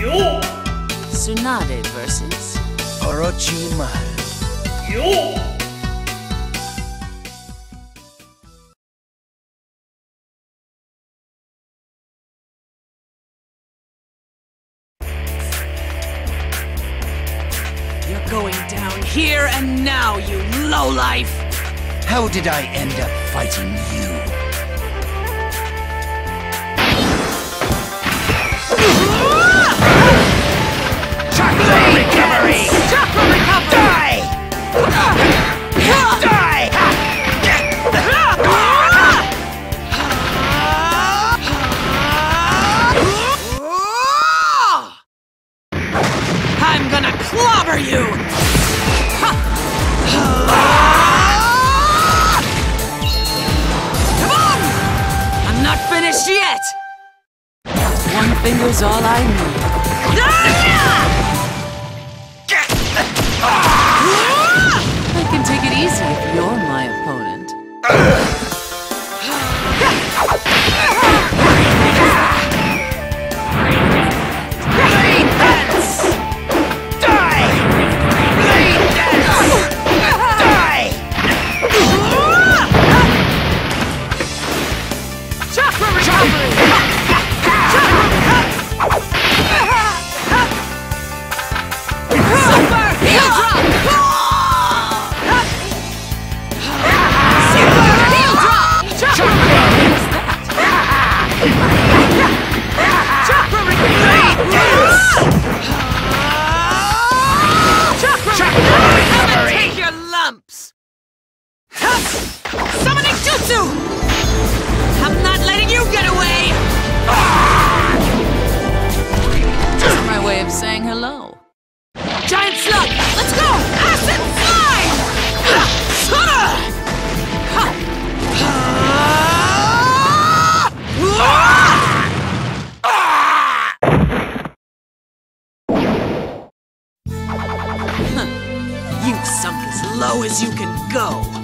Tsunade versus Orochimaru. You're going down here and now, you lowlife! How did I end up fighting you? Clobber you! Come on! I'm not finished yet! One finger's all I need. Take your lumps! Summoning Jutsu! I'm not letting you get away! Just my way of saying hello. Giant slug! Let's go! Acid slide! You've sunk as low as you can go.